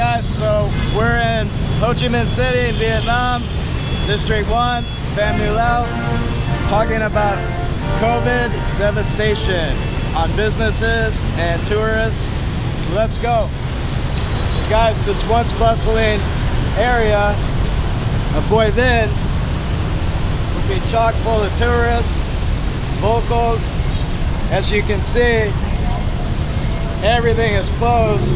guys, so we're in Ho Chi Minh City in Vietnam, District 1, Pham Ngu Lao, talking about COVID devastation on businesses and tourists. So let's go. So guys, this once bustling area of Bui Vien will be chock full of tourists, locals. As you can see, everything is closed.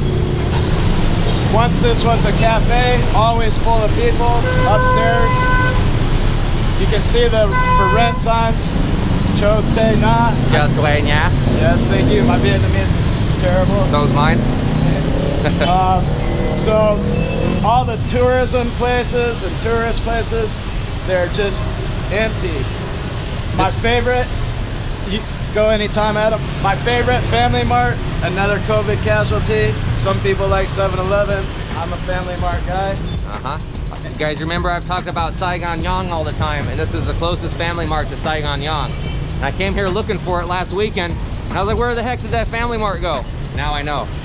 Once this was a cafe, always full of people upstairs. You can see the for rent signs. Cho Te Na. Thuê nhá. Yes, thank you. My Vietnamese is terrible. So is mine. Um, so all the tourism places and tourist places, they're just empty. My favorite, go anytime, Adam. My favorite Family Mart, another COVID casualty. Some people like 7-Eleven. I'm a Family Mart guy. Uh-huh. You guys remember I've talked about Saigon Yang all the time, and this is the closest family mart to Saigon Yang. And I came here looking for it last weekend, and I was like, where the heck did that family mart go? Now I know.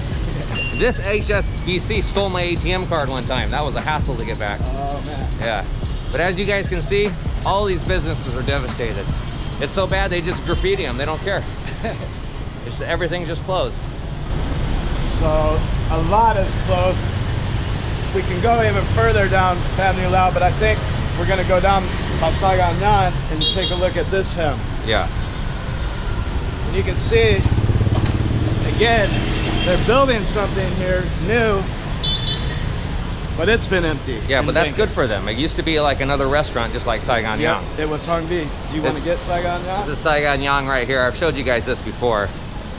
This HSBC stole my ATM card one time. That was a hassle to get back. Oh man. Yeah. But as you guys can see, all these businesses are devastated. It's so bad they just graffiti them. They don't care. it's, everything just closed. So a lot is closed. We can go even further down Ngu Lao, but I think we're gonna go down Yan and take a look at this hem. Yeah. And you can see, again, they're building something here new, but it's been empty. Yeah, but that's good for them. It used to be like another restaurant, just like Saigon Yeah, Yang. it was Hung. Do you want to get Saigon Yan? This is Saigon Yang right here. I've showed you guys this before.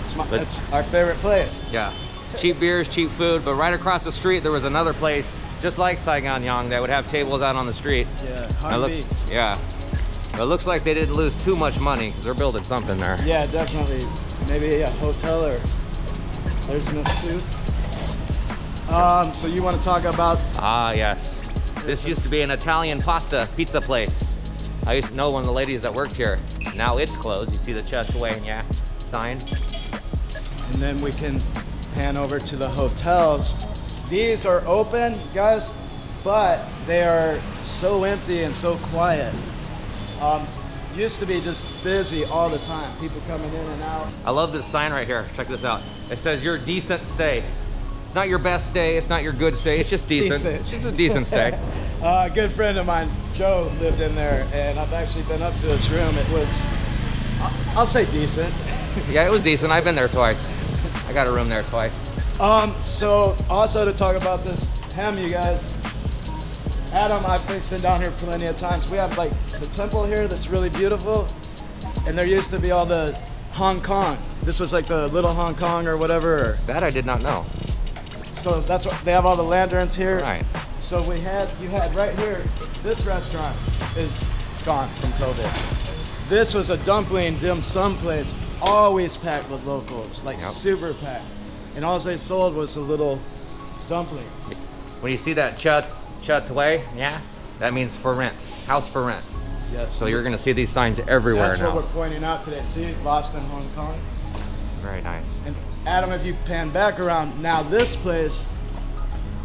It's, my, it's our favorite place. Yeah. Cheap beers, cheap food, but right across the street there was another place just like Saigon Yang that would have tables out on the street. Yeah, Hung yeah. But it looks like they didn't lose too much money because they're building something there. Yeah, definitely. Maybe a hotel or there's no soup. Um, so you want to talk about Ah, yes. This used to be an Italian pasta pizza place. I used to know one of the ladies that worked here. Now it's closed. You see the chest away, yeah, sign. and then we can pan over to the hotels. These are open, guys, but they are so empty and so quiet. Um, used to be just busy all the time, people coming in and out. I love this sign right here. Check this out. It says your decent stay. It's not your best stay. It's not your good stay. It's just decent. Decent. It's just a decent stay. Uh, a good friend of mine, Joe, lived in there, and I've actually been up to his room. It was, I'll- I'll say decent. Yeah, it was decent. I've been there twice. I got a room there twice. Um, so also to talk about this hem, you guys. Adam, I've been down here plenty of times. We have like the temple here that's really beautiful, and there used to be all the Hong Kong. This was like the little Hong Kong or whatever. That I did not know. So that's what they have all the lanterns here. Right. So we had you had right here. This restaurant is gone from COVID. This was a dumpling dim sum place, always packed with locals, like Yep. super packed. And all they sold was a little dumpling. When you see that chut chut way, yeah, that means for rent, house for rent. Yes. So you're gonna see these signs everywhere That's now. That's what we're pointing out today. See, lost in Hong Kong. Very nice. And Adam, if you pan back around, now this place,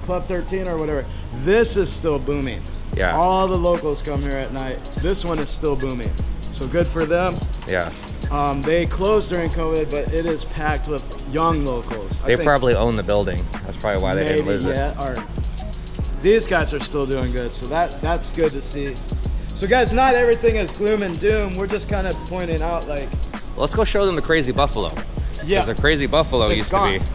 Club 13 or whatever, this is still booming. Yeah. All the locals come here at night. This one is still booming. So good for them. Yeah. Um, they closed during COVID, but it is packed with young locals. I They probably own the building. That's probably why they didn't lose it. yeah, Or these guys are still doing good, so that that's good to see. So guys, not everything is gloom and doom. We're just kind of pointing out like, Let's go show them the Crazy Buffalo. Yeah, Because the Crazy Buffalo It's used gone. to be.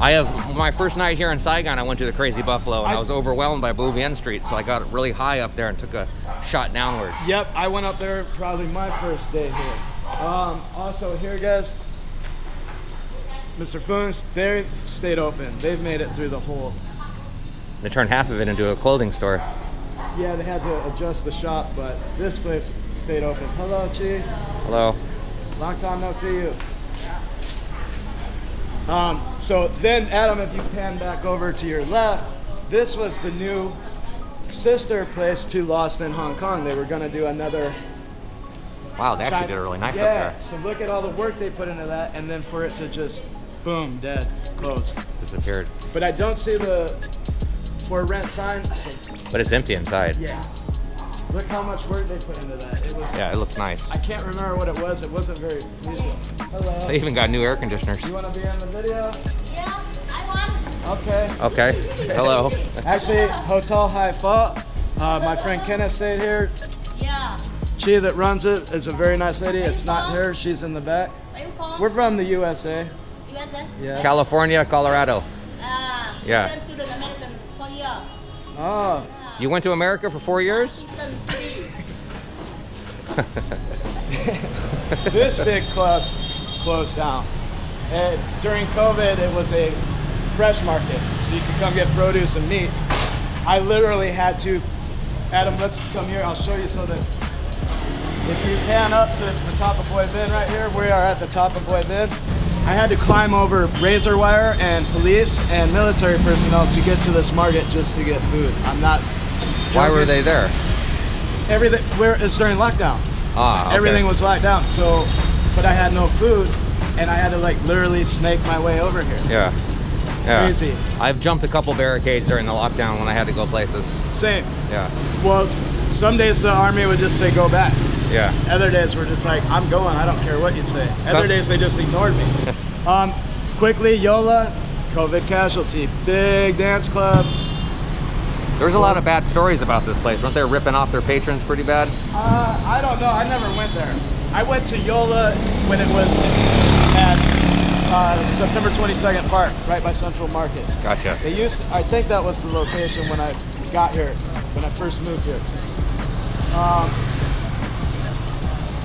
I have my first night here in Saigon. I went to the Crazy Buffalo and I, I- was overwhelmed by Bui Vien Street, so I got really high up there and took a shot downwards. Yep, I went up there probably my first day here. Um, also here, guys, Mr. Foons, they stayed open. They've made it through the whole. They turned half of it into a clothing store. Yeah, they had to adjust the shop, but this place stayed open. Hello, Chi. Hello. Long time no see you. Um, so then, Adam, if you pan back over to your left, this was the new sister place to Lost in Hong Kong. They were going to do another. Wow, they actually China- did it really nice yeah, up there. so look at all the work they put into that, and then for it to just boom, dead, closed. Disappeared. But I don't see the for rent sign. So, But it's empty inside. yeah. Look how much work they put into that. It was. Yeah, it looks nice. I can't remember what it was. It wasn't very pleasing. Hello. They even got new air conditioners. You want to be in the video? Yeah, I want. Okay. Okay. Hello. Actually, Hotel Haifa. Uh, my friend Kenneth stayed here. Yeah. She that runs it is a very nice lady. It's not her. She's in the back. From? We're from the USA. You went there? Yeah. California, Colorado. Ah. Yeah. To the American for year. Oh. You went to America for four years? This big club closed down. And during COVID, it was a fresh market, so you could come get produce and meat. I literally had to, Adam, let's come here. I'll show you so that if you pan up to the top of Bui Vien right here, we are at the top of Bui Vien. I had to climb over razor wire and police and military personnel to get to this market just to get food. I'm not. Why were they there? Everything. Where it's during lockdown Ah, okay. everything was locked down. So, but I had no food, and I had to like literally snake my way over here. Yeah. Yeah. Crazy. I've jumped a couple barricades during the lockdown when I had to go places. Same. Yeah. Well, some days the army would just say go back. Yeah. Other days we're just like I'm going. I don't care what you say. Other days they just ignored me. um, quickly, Yola, COVID casualty, big dance club. There was a lot of bad stories about this place. Weren't they ripping off their patrons pretty bad? Uh, I don't know. I never went there. I went to Yola when it was at uh, September 22nd Park, right by Central Market. Gotcha. They used, I think that was the location when I got here, when I first moved here. Um,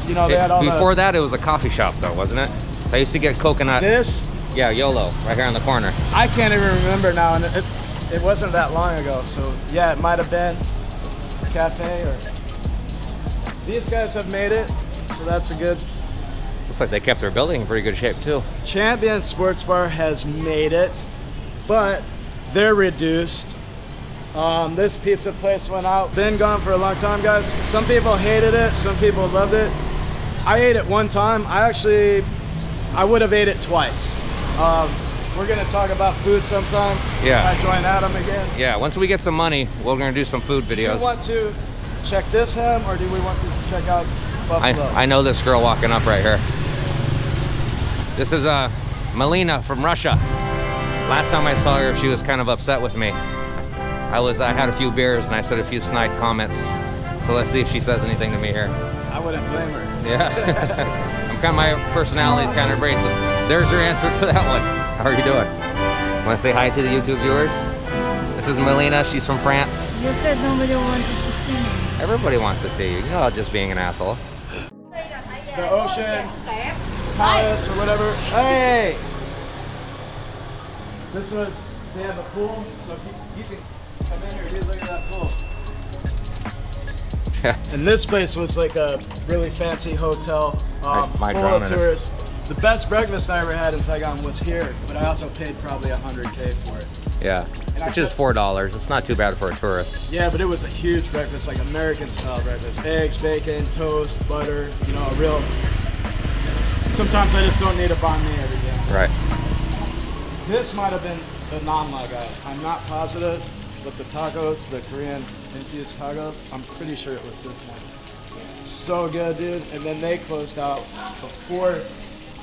you know, they had all Before the, that, it was a coffee shop, though, wasn't it? I used to get coconut. this, Yeah, YOLO, right here on the corner. I can't even remember now, and it, it wasn't that long ago. So yeah, it might have been a cafe or. These guys have made it, so that's a good. Looks like they kept their building in pretty good shape, too. Champion Sports Bar has made it, but they're reduced. Um, this pizza place went out. Been gone for a long time, guys. Some people hated it, some people loved it. I ate it one time. I actually, I would have ate it twice. Um, we're gonna talk about food sometimes. Yeah. I join Adam again. Yeah, once we get some money, we're gonna do some food Do you want to check this ham, or do we want to check out I, Buffalo? I know this girl walking up right here. This is uh, Melina from Russia. Last time I saw her, she was kind of upset with me. I was, I had a few beers and I said a few snide comments. So let's see if she says anything to me here. I wouldn't blame her. Yeah. I'm kind of, my personality is kind of abrasive. There's your answer for that one. How are you doing? Want to say hi to the YouTube viewers? This is Melina. She's from France. You said nobody wanted to see me. Everybody wants to see you. You know, just being an asshole. The ocean, palace, or whatever. Hey! This was, they have a pool, so if you, you can come in here, dude, look at that pool. And this place was like a really fancy hotel, um, I might full of in it. tourists. The best breakfast I ever had in Saigon was here, but I also paid probably 100K for it. yeah. And Which is four dollars. It's not too bad for a tourist. Yeah, but it was a huge breakfast, like American style breakfast. Eggs, bacon, toast, butter, you know, a real. Sometimes I just don't need a banh mi every day. Right. This might have been the Namla guys. I'm not positive, but the tacos, the Korean infused tacos, I'm pretty sure it was this one. So good, dude. And then they closed out before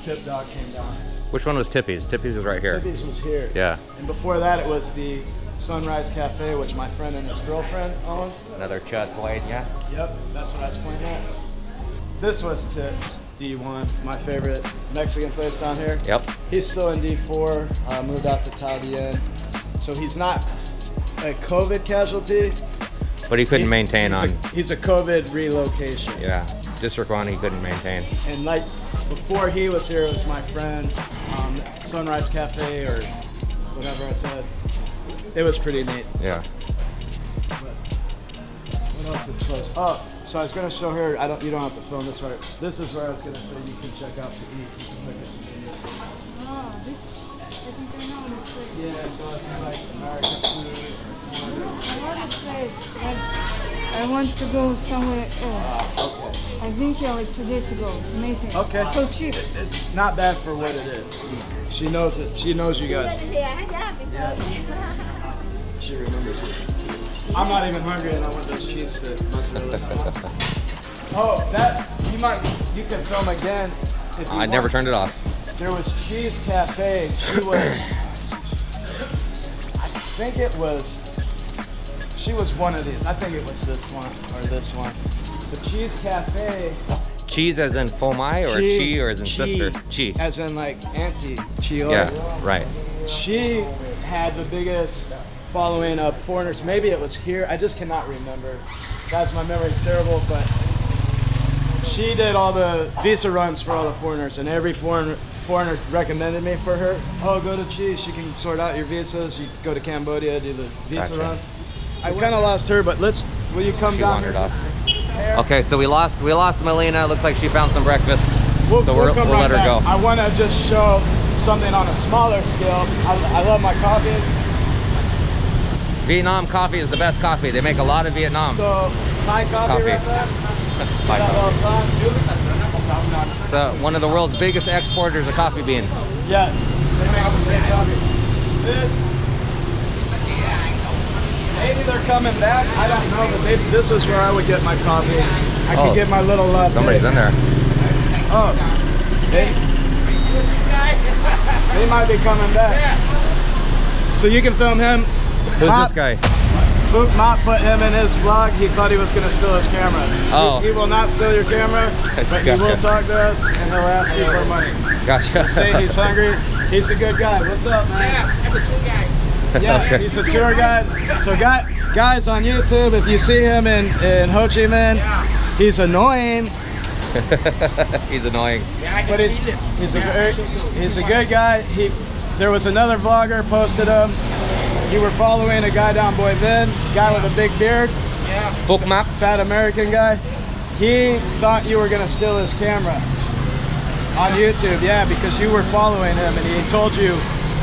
Tip Dog came down. Which one was Tippy's? Tippy's was right here. Tippy's was here. Yeah. And before that, it was the Sunrise Cafe, which my friend and his girlfriend owned. Another Chud pointing, yeah. Yep, that's what I was pointing at. This was Tips D1, my favorite Mexican place down here. Yep. He's still in D4, uh, moved out to Tabien. So he's not a COVID casualty. But he couldn't He- maintain he's on. A, he's a COVID relocation. yeah. District one, he couldn't maintain. And like before he was here, it was my friend's um, Sunrise Cafe or whatever I said. It was pretty neat. Yeah. What else is close? Oh, so I was gonna show her. I don't. You don't have to film this right. This is where I was gonna say you can check out to eat. You can look at the menu. Oh, this, I think I know this place. Yeah, so if you like American food. I know this place, but I want to go somewhere else. Ah, okay. I've been here like two days ago. It's amazing. Okay. So cheap. It- It's not bad for what it is. She knows it. She knows you guys. Yeah. She remembers me. I'm not even hungry and I want those cheese sticks. Mozzarella sticks. Oh, that you might you can film again. If you I never turned it off. There was Cheese Cafe. She was. I think it was. She was one of these. I think it was this one or this one. The Cheese Cafe. Cheese as in phomai or chi or as in sister? Chi. As in like auntie. Chi. Yeah, right. She had the biggest following of foreigners. Maybe it was here. I just cannot remember. Guys, my memory's terrible, but she did all the visa runs for all the foreigners, and every foreigner foreigner recommended me for her. Oh, go to Chi. She can sort out your visas. You go to Cambodia, do the visa Gotcha. runs. I kind of lost her, but let's. Will you come She down wandered here? off. Okay, so we lost we lost Melina. Looks like she found some breakfast. We'll, so we'll we're, come we'll right let her back. go. I want to just show something on a smaller scale. I, I love my coffee. Vietnam coffee is the best coffee. They make a lot of Vietnam. So, Thai coffee, Coffee. right there. Uh, Thai That coffee. So one of the world's biggest exporters of coffee beans. Yeah, they make some great coffee. This, maybe they're coming back. I don't know, but maybe this is where I would get my coffee. I Oh. could get my little latte. Somebody's in there. Oh, they, they might be coming back. So you can film him. Who's Pop- this guy? Fook Mop put him in his vlog. He thought he was going to steal his camera. Oh. He, he will not steal your camera, but he will talk to us and he'll ask you for money. Gotcha. Say he's hungry. He's a good guy. What's up, man? Yeah, I'm a tour guide. Yes, Okay. he's a tour guide. So, guy, guys on YouTube, if you see him in, in Ho Chi Minh, he's annoying, He's annoying. but he's he's a very, he's a good guy. He there was another vlogger posted him. You were following a guy down Bui Vien, guy with a big beard, Yeah. Folk map. fat American guy. He thought you were gonna steal his camera on YouTube. Yeah, because you were following him, and he told you.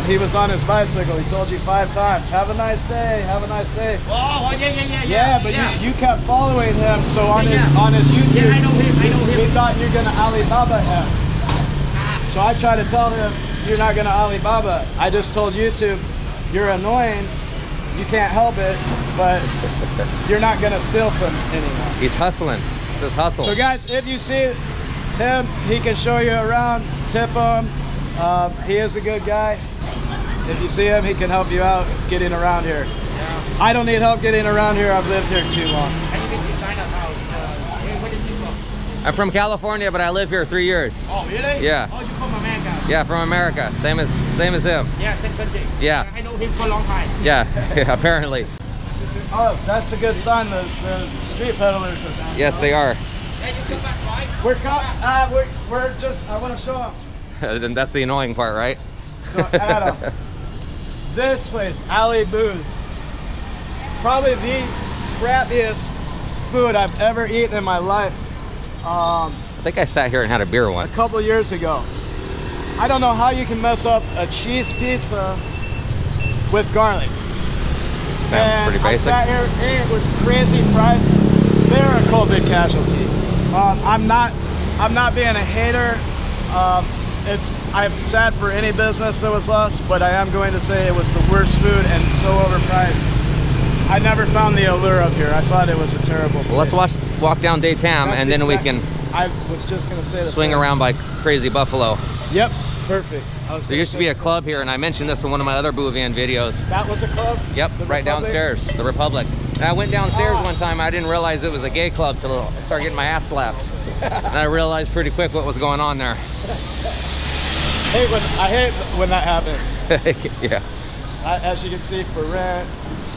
He was on his bicycle. He told you five times, "Have a nice day. Have a nice day." Oh, oh yeah, yeah, yeah, Yeah, but You, you kept following him, so on Yeah, his yeah. on his YouTube, Yeah, I know him, I know he thought you're gonna Alibaba him. Ah. So I tried to tell him you're not gonna Alibaba. I just told YouTube you're annoying. You can't help it, but you're not gonna steal from anyone. He's hustling. It's his hustle. So guys, if you see him, he can show you around. Tip him. Um, he is a good guy. If you see him, he can help you out getting around here. Yeah. I don't need help getting around here. I've lived here too long. I live in Chinatown. Uh, where, where is he from? I'm from California, but I live here three years. Oh, really? Yeah. Oh, you from America? Yeah, from America. Same as same as him. Yeah, same country. Yeah. I know him for a long time. Yeah, apparently. Oh, that's a good sign. The, the street peddlers are down. Yes, they are. Yeah, you come back, right? We're co- uh, we're, we're just. I want to show them. Then that's the annoying part, right? So Adam, this place, Ali Booze, probably the crappiest food I've ever eaten in my life. Um, I think I sat here and had a beer once. a couple years ago. I don't know how you can mess up a cheese pizza with garlic. Sounds and pretty I sat here, it was crazy price. They're a COVID casualty. Um, I'm not, I'm not being a hater. Um, it's, I'm sad for any business that was lost, but I am going to say it was the worst food and so overpriced. I never found the allure of here. I thought it was a terrible. Well, let's watch, walk down De Tham, and then we can I was just gonna say swing around by Crazy Buffalo. Yep, perfect. There used to be a same. club here, and I mentioned this in one of my other Bui Vien videos. That was a club. Yep, The right Republic? downstairs, the Republic. And I went downstairs Ah. one time. I didn't realize it was a gay club till I started getting my ass slapped. and I realized pretty quick what was going on there. Hate when I hate when that happens. yeah. I, as you can see, for rent,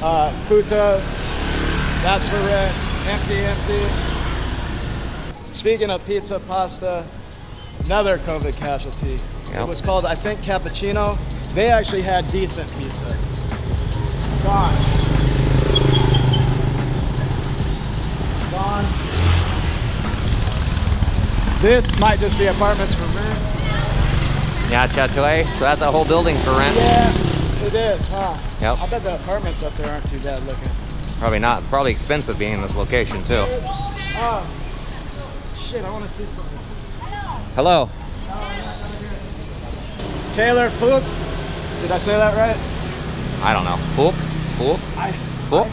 uh, Futa, that's for rent, empty, empty. Speaking of pizza, pasta, another COVID casualty. Yep. It was called, I think, Cappuccino. They actually had decent pizza. Gone. Gone. This might just be apartments for rent. Yeah, Chatoué. So that's a whole building for rent. Yeah, it is, huh? Yep. I bet the apartments up there aren't too bad looking. Probably not. Probably expensive being in this location too. Oh, shit, I want to see something. Hello. Taylor Fook. Did I say that right? I don't know. Fook? Cool? I, Cool?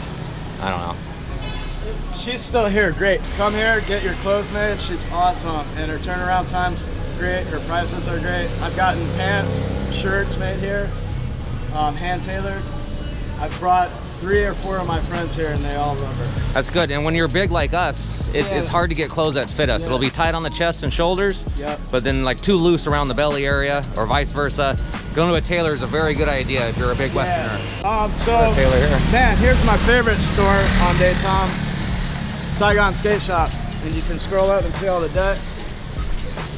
I don't know. she's still here. Great. Come here, get your clothes made. She's awesome, and her turnaround time's great. Her prices are great. I've gotten pants, shirts made here, um, hand tailored. I've brought three or four of my friends here, and they all love her. That's good. And when you're big like us, it, Yeah. it's hard to get clothes that fit us. Yeah. It'll be tight on the chest and shoulders, Yep. but then like too loose around the belly area or vice versa. Going to a tailor is a very good idea if you're a big Westerner. Yeah. Um, so, tailor here. man, here's my favorite store on De Tham, Saigon Skate Shop, and you can scroll up and see all the decks.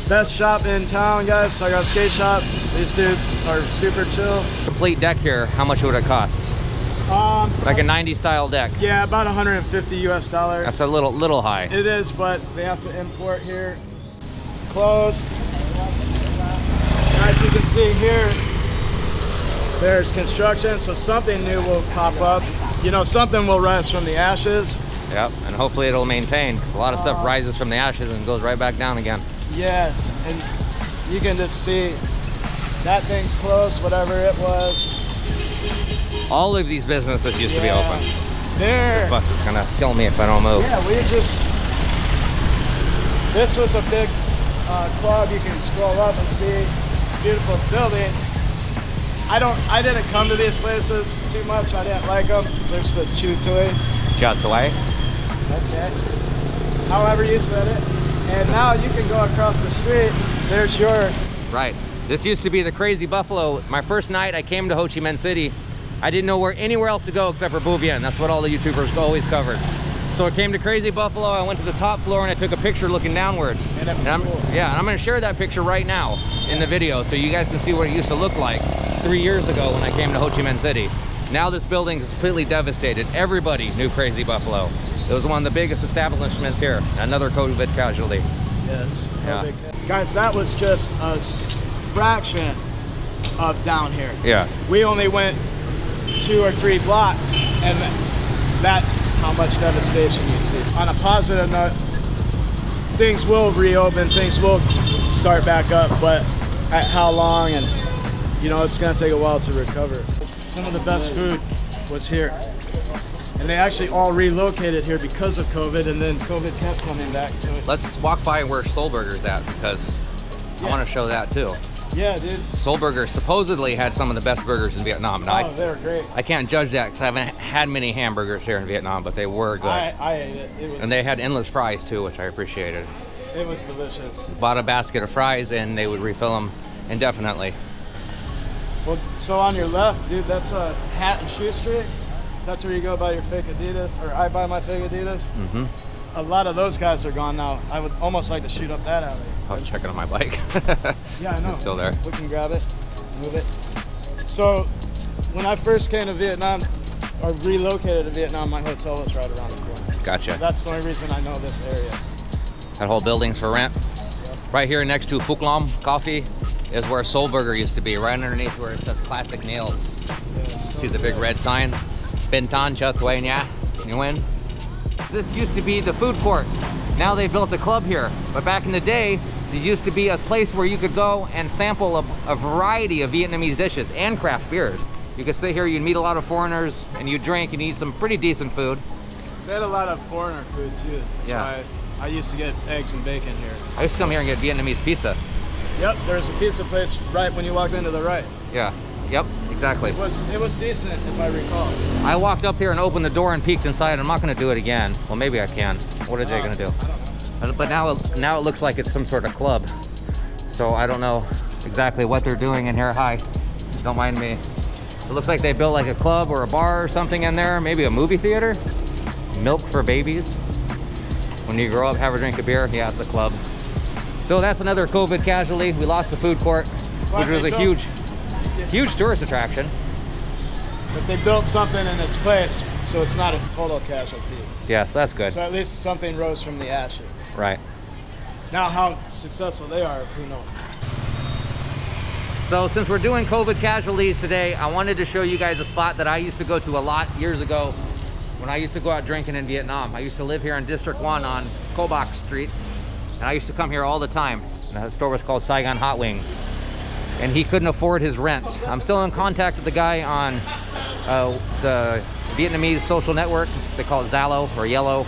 Best shop in town, guys. Saigon Skate Shop. These dudes are super chill. Complete deck here, how much would it cost? Um, Like a 90 style deck. yeah, about 150 US dollars. That's a little little high. It is, but they have to import here. Closed. As you can see here, there's construction, so something new will pop up. You know, something will rise from the ashes. Yep, and hopefully it'll maintain. A lot of stuff rises from the ashes and goes right back down again. Yes, and you can just see that thing's closed, whatever it was. All of these businesses used to be Yeah. open. There. Bus is gonna kill me if I don't move. Yeah, we just. This was a big uh, club. You can scroll up and see beautiful building. I don't. I didn't come to these places too much. I didn't like them. There's the chew toy. Shots away. Okay. However you said it. And now you can go across the street. There's your. Right. This used to be the Crazy Buffalo. My first night I came to Ho Chi Minh City, I didn't know where anywhere else to go except for Bui Vien. That's what all the YouTubers always covered. So I came to Crazy Buffalo, I went to the top floor and I took a picture looking downwards. And it was I'm, cool. Yeah, and I'm gonna share that picture right now in the video so you guys can see what it used to look like three years ago when I came to Ho Chi Minh City. Now this building is completely devastated. Everybody knew Crazy Buffalo. It was one of the biggest establishments here. Another COVID casualty. Yes. Yeah. Guys, that was just a fraction of down here. Yeah. we only went two or three blocks and that's how much devastation you see. On a positive note, things will reopen, things will start back up, but at how long and you know, it's gonna take a while to recover. Some of the best food was here. And they actually all relocated here because of COVID and then COVID kept coming back. So Let's walk by where Soulburger's at because I want to show that too. Yeah, dude. Soul Burger supposedly had some of the best burgers in Vietnam. Now, Oh, I, they're great. I can't judge that because I haven't had many hamburgers here in Vietnam, but they were good. I, I ate it. It was, and they had endless fries too, which I appreciated. it was delicious. Bought a basket of fries and they would refill them indefinitely. Well, so on your left, dude, that's a hat and shoe street. That's where you go buy your fake Adidas, or I buy my fake Adidas. hmm A lot of those guys are gone now. I would almost like to shoot up that alley. I was checking on my bike. Yeah, I know. It's still there. We can grab it, move it. So, when I first came to Vietnam, or relocated to Vietnam, my hotel was right around the corner. Gotcha. That's the only reason I know this area. That whole building's for rent. Right here next to Phuc Long Coffee is where Soulburger used to be, right underneath where it says Classic Nails. Yeah, so See the big red sign? Bin Tan Cha Thuê Nha. You win? This used to be the food court. Now they built a club here. But back in the day, it used to be a place where you could go and sample a, a variety of Vietnamese dishes and craft beers. You could sit here, you'd meet a lot of foreigners, and you drink and eat some pretty decent food. They had a lot of foreigner food too. That's Yeah. why I used to get eggs and bacon here. I used to come here and get Vietnamese pizza. Yep, there's a pizza place right when you walked into the right. Yeah, yep, exactly. It was it was decent if I recall. I walked up here and opened the door and peeked inside. I'm not gonna do it again. Well, maybe I can. What are they gonna do? I don't know. But- now, it- now it looks like it's some sort of club. So I don't know exactly what they're doing in here. Hi, don't mind me. It looks like they built like a club or a bar or something in there. Maybe a movie theater. Milk for babies. When you grow up, have a drink of beer. Yeah, it's a club. So that's another COVID casualty. We lost the food court, which was a huge, huge tourist attraction. But they built something in its place, so it's not a total casualty. Yes, that's good. So at least something rose from the ashes. Right. Now how successful they are, who knows? So since we're doing COVID casualties today, I wanted to show you guys a spot that I used to go to a lot years ago when I used to go out drinking in Vietnam. I used to live here in District 1 on Co Bac Street, and I used to come here all the time. And the store was called Saigon Hot Wings, and he couldn't afford his rent. I'm still in contact with the guy on uh, the Vietnamese social network. They call it Zalo or Yellow.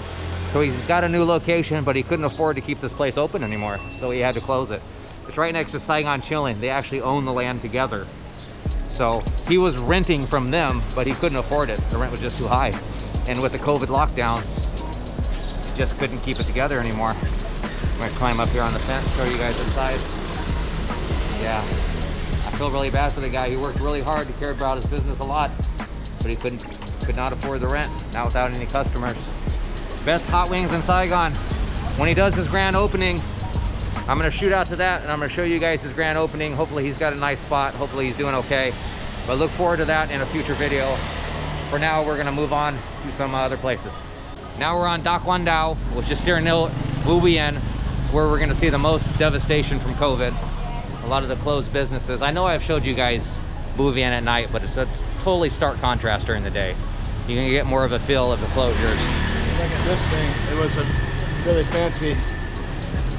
So he's got a new location, but he couldn't afford to keep this place open anymore, so he had to close it. It's right next to Saigon Chilling. They actually own the land together. So he was renting from them, but he couldn't afford it. The rent was just too high. And with the COVID lockdowns, just couldn't keep it together anymore. I'm gonna climb up here on the fence, show you guys inside. Yeah, feel really bad for the guy. He worked really hard, he cared about his business a lot, but he couldn't, could not afford the rent, not without any customers. Best hot wings in Saigon. When he does his grand opening, I'm gonna shoot out to that and I'm gonna show you guys his grand opening. Hopefully he's got a nice spot. Hopefully he's doing okay. But look forward to that in a future video. For now, we're gonna move on to some other places. Now we're on Dak Wan Dao, which is here near Bui Vien, where we're gonna see the most devastation from COVID. A lot of the closed businesses. I know I've showed you guys Bien at night, but it's a totally stark contrast during the day. You can get more of a feel of the closures. Look at this thing. It was a really fancy.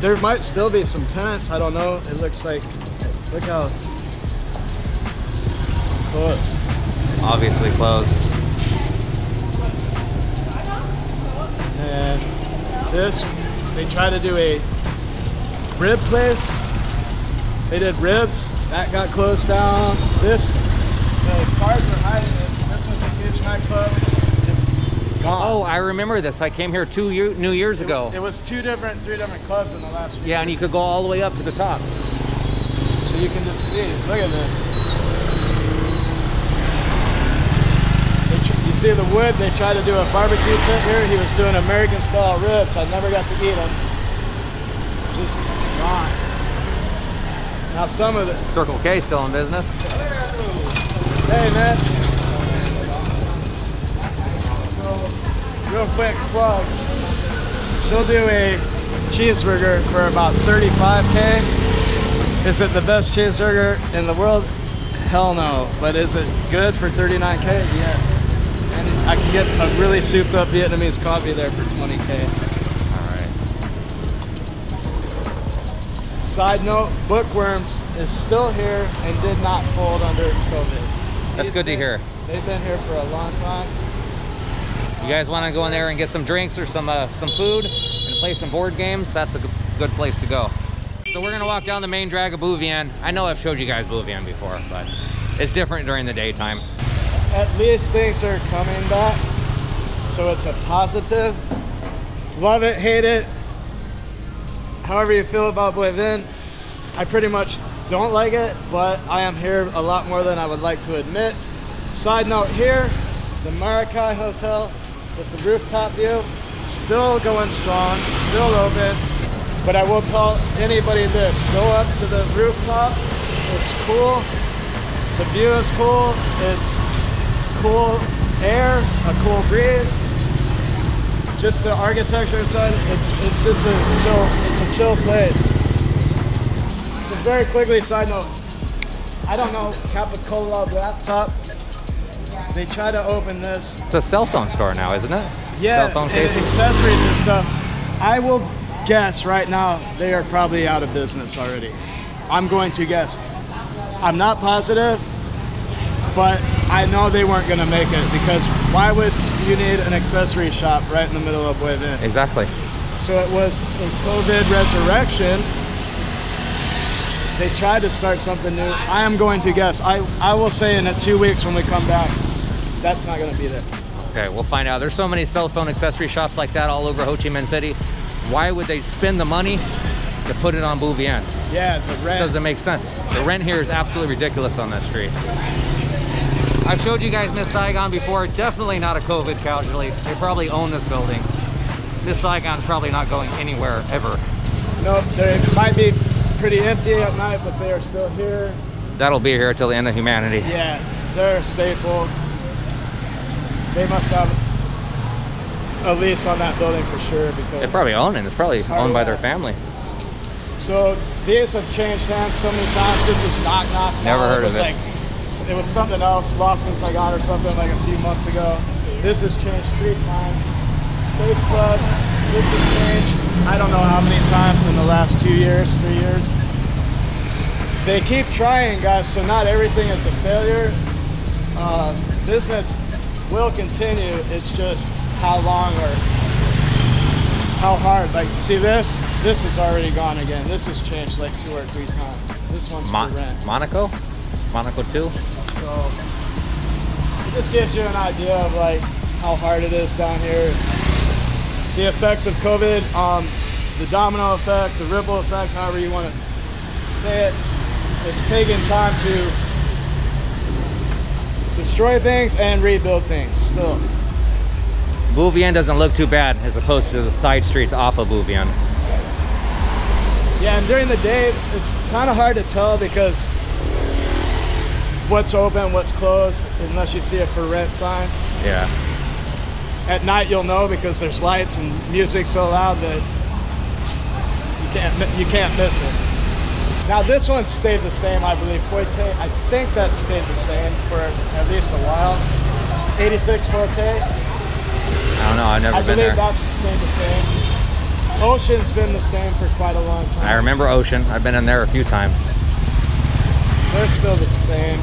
There might still be some tenants. I don't know. It looks like, look how closed. Obviously closed. And this, they try to do a rib place. They did ribs. That got closed down. This, the cars were hiding it. This was a huge nightclub. Just gone. Oh, I remember this. I came here two year, New Years ago. It was two different, three different clubs in the last few Yeah, and you could go all the way up to the top. So you can just see, look at this. You see the wood, they tried to do a barbecue pit here. He was doing American style ribs. I never got to eat them. Just gone. Now some of the, Circle K still in business. hey man. So, real quick plug. She'll do a cheeseburger for about 35K. Is it the best cheeseburger in the world? Hell no. But is it good for 39K? Yeah. And I can get a really souped up Vietnamese coffee there for 20K. Side note, Bookworms is still here and did not fold under COVID. That's He's good to hear. They've been here for a long time. You guys want to go in there and get some drinks or some uh, some food and play some board games? That's a good place to go. So we're gonna walk down the main drag of Bui Vien. I know I've showed you guys Bui Vien before, but it's different during the daytime. At least things are coming back. So it's a positive. Love it, hate it. However you feel about Bui Vien. I pretty much don't like it, but I am here a lot more than I would like to admit. Side note here, the Maracay Hotel with the rooftop view, still going strong, still open. But I will tell anybody this, go up to the rooftop, it's cool, the view is cool, it's cool air, a cool breeze. Just the architecture inside, it's it's just a chill, it's a chill place. So very quickly, side note, I don't know Capicola laptop. They try to open this. It's a cell phone store now, isn't it? Yeah, Cell phone and accessories and stuff. I will guess right now they are probably out of business already. I'm going to guess. I'm not positive, but I know they weren't going to make it because why would you need an accessory shop right in the middle of Bui Vien? Exactly. So it was a COVID resurrection. They tried to start something new. I am going to guess. I, I will say in a two weeks when we come back, that's not going to be there. Okay, we'll find out. There's so many cell phone accessory shops like that all over Ho Chi Minh City. Why would they spend the money to put it on Bui Vien? Yeah, the rent. Doesn't make sense. The rent here is absolutely ridiculous on that street. I've showed you guys Miss Saigon before. Definitely not a COVID casualty. They probably own this building. Miss Saigon's probably not going anywhere ever. No, they might be pretty empty at night, but they are still here. That'll be here till the end of humanity. Yeah, they're a staple. They must have a lease on that building for sure because They probably own it. It's probably Oh, owned by their family. So these have changed hands so many times. This is knock knock. Never heard of it. Like, it was something else, Lost Since I Got or something like a few months ago. This has changed three times. Space Club, this has changed. I don't know how many times in the last two years, three years. They keep trying, guys. So not everything is a failure. Uh, business will continue. It's just how long or how hard. Like, see this? This is already gone again. This has changed like two or three times. This one's Mon- for rent. Monaco? Monaco too? So it just gives you an idea of like how hard it is down here. The effects of COVID, um, the domino effect, the ripple effect, however you want to say it. It's taken time to destroy things and rebuild things still. Bui Vien doesn't look too bad as opposed to the side streets off of Bui Vien. Yeah, and during the day, it's kind of hard to tell because what's open, what's closed, unless you see a for rent sign. Yeah. At night, you'll know because there's lights and music so loud that you can't you can't miss it. Now this one stayed the same, I believe. Forte, I think that stayed the same for at least a while. 86 Forte, I don't know, I've never I been believe that's stayed the same. Ocean's been the same for quite a long time. I remember Ocean. I've been in there a few times. They're still the same.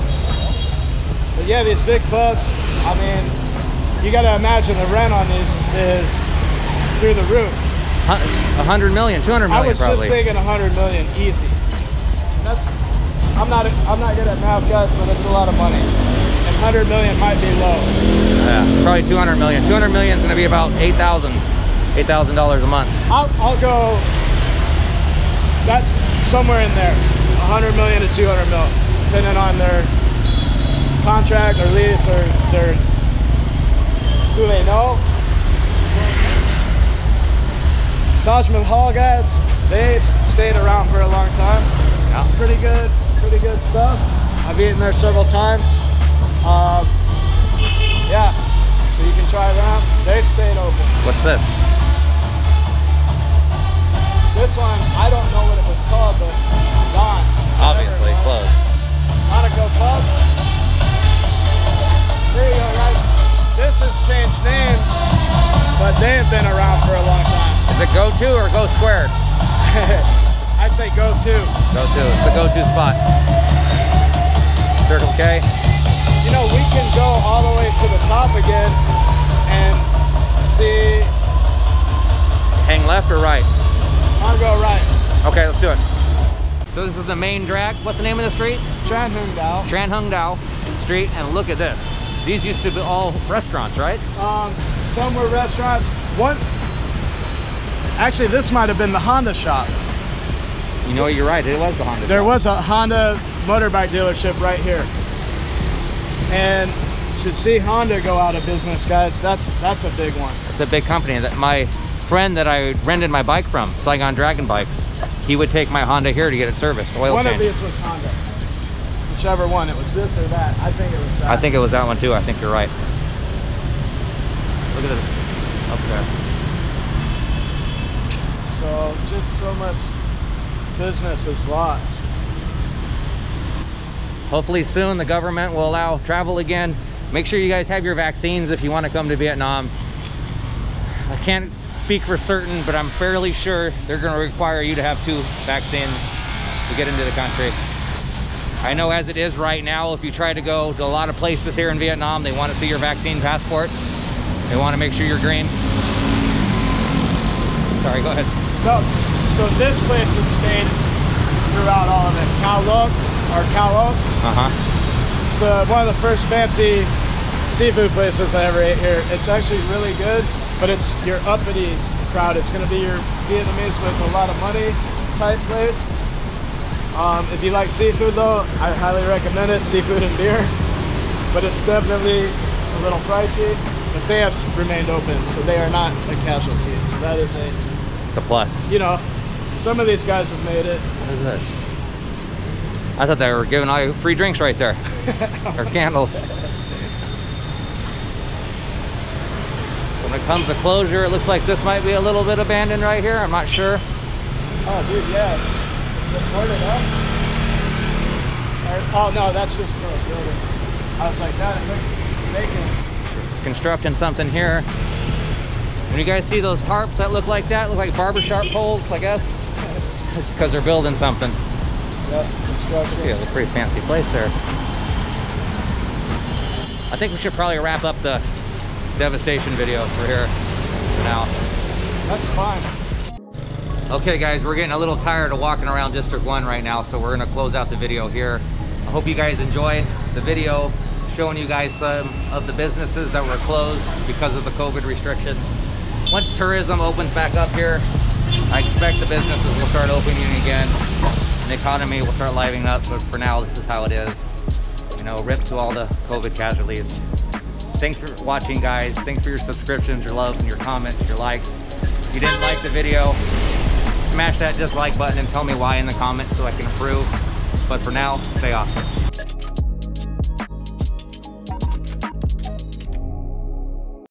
But yeah, these big clubs, I mean, you gotta imagine the rent on these is through the roof. Hun- A hundred million, two hundred I was probably. just thinking 100 million easy. That's I'm not I'm not good at math, guys, but it's a lot of money. And 100 million might be low. Yeah, probably 200 million. 200 million is going to be about 8,000, $8,000 a month. I'll I'll go. That's somewhere in there, 100 million to 200 mil, depending on their contract or lease or their who they know. Taj Mahal guys, they've stayed around for a long time. Yeah. Pretty good, pretty good stuff. I've eaten there several times. Um, yeah, so you can try them. They've stayed open. What's this? This one, I don't know what it was called, but gone. Obviously closed. Monaco Club. There you go, guys. This has changed names, but they have been around for a long time. Is it go to or go squared? I say go to. Go to. It's the go to spot. Circle K. You know, we can go all the way to the top again and see. Hang left or right? I'll go right. Okay, let's do it. So this is the main drag. What's the name of the street? Tran Hung Dao. Tran Hung Dao Street. And look at this. These used to be all restaurants, right? Um, some were restaurants. One, actually, this might have been the Honda shop. You know, you're right. It was the Honda. There shop. was a Honda motorbike dealership right here. And to see Honda go out of business, guys, that's that's a big one. It's a big company that my friend that I rented my bike from, Saigon Dragon Bikes, he would take my Honda here to get it serviced, oil one change. of these was Honda. Whichever one, it was this or that. I think it was that. I think it was that one too. I think you're right. Look at it up there. so. Just so much business is lost. Hopefully soon the government will allow travel again. Make sure you guys have your vaccines if you want to come to Vietnam. I can't speak for certain, but I'm fairly sure they're going to require you to have two vaccines to get into the country. I know as it is right now, if you try to go to a lot of places here in Vietnam, they want to see your vaccine passport. They want to make sure you're green. Sorry, go ahead. No, so this place has stayed throughout all of it. Khao Lok, or Khao. Uh-huh. It's the one of the first fancy seafood places I ever ate here. It's actually really good, but it's your uppity crowd. It's going to be your Vietnamese with a lot of money type place. Um, if you like seafood though, I highly recommend it, seafood and beer. But it's definitely a little pricey. But they have remained open, so they are not a casualty. So that is a, It's a plus. you know, some of these guys have made it. What is this? I thought they were giving all you free drinks right there. or candles. When it comes to closure, it looks like this might be a little bit abandoned right here. I'm not sure. Oh, dude, yeah, up. Or, oh, no, that's just the building. I was like, that looks vacant. Constructing something here. When you guys see those tarps that look like that, look like barbershop poles, I guess. It's because they're building something. Yep, construction. Yeah, it's a pretty fancy place there. I think we should probably wrap up the devastation video for here for now. That's fine. Okay guys, we're getting a little tired of walking around District 1 right now, so we're gonna close out the video here. I hope you guys enjoyed the video showing you guys some of the businesses that were closed because of the COVID restrictions. Once tourism opens back up here, I expect the businesses will start opening again. And the economy will start livening up, but for now, this is how it is. You know, rip to all the COVID casualties. Thanks for watching, guys. Thanks for your subscriptions, your love, and your comments, your likes. If you didn't like the video, smash that dislike button and tell me why in the comments so I can improve. But for now, stay awesome.